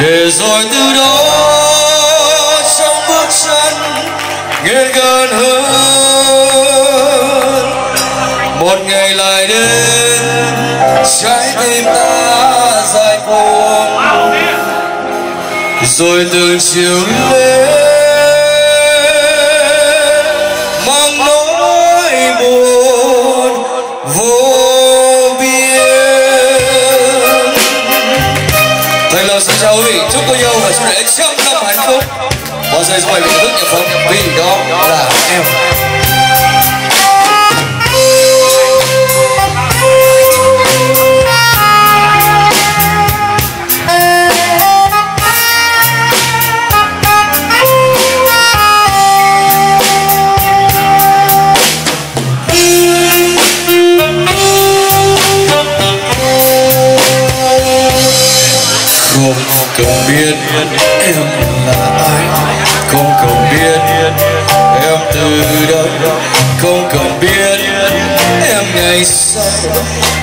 để rồi từ đó, trong bước chân nghiêng gần hơn. Một ngày lại đến, trái tim ta dài buồn rồi từ chiều lên mang nỗi buồn rơi rồi phút mình thức nhập phong vì đó là em. Không cần biết em. Từ đâu không cần biết em ngày sau.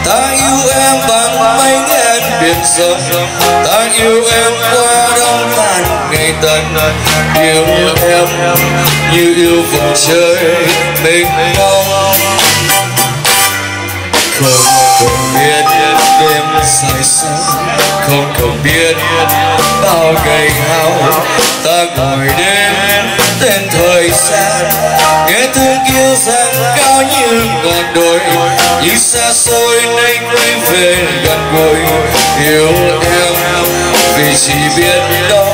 Ta yêu em bằng mấy ngàn biển rộng. Ta yêu em qua đông tàn ngày tận. Yêu em như yêu vùng trời mênh mông. Không cần biết đêm dài sâu không cần biết bao ngày hao ta ngồi đêm tên thời gian nghe thương yêu rằng cao như ngọn đồi. Như xa xôi nay quay về gần gũi. Yêu em vì chỉ biết đó.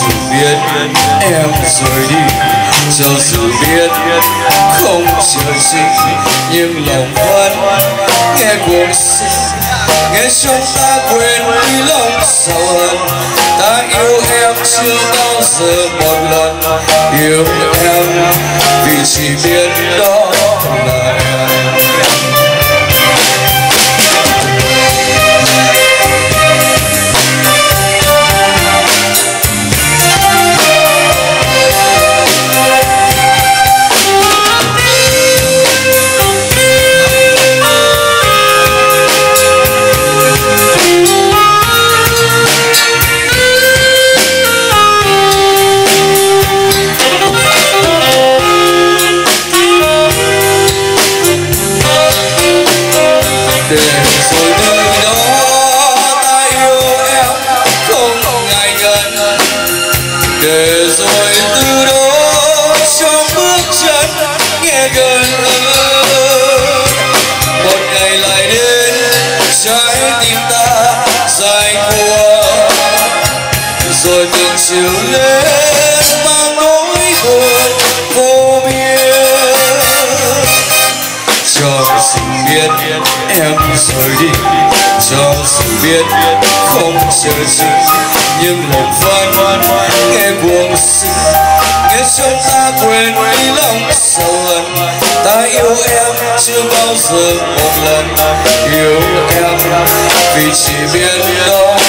Dù biết. Em rời đi cho dù biết không chờ gì nhưng lòng vẫn nghe cuộc sinh. Nghe chúng ta quên đi lòng sầu hận. Ta yêu em chưa bao giờ một lần. Yêu em vì chỉ biết đó em rời đi, cho dù biết không chờ gì. Nhưng lòng vẫn nghe buồn xin nghe trong ta quên đi lòng sầu hận. Ta yêu em chưa bao giờ một lần. Yêu em vì chỉ biết đó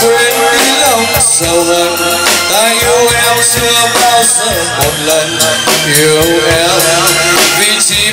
quên đi lòng sầu hận ta yêu em chưa bao giờ một lần. Yêu em vì chỉ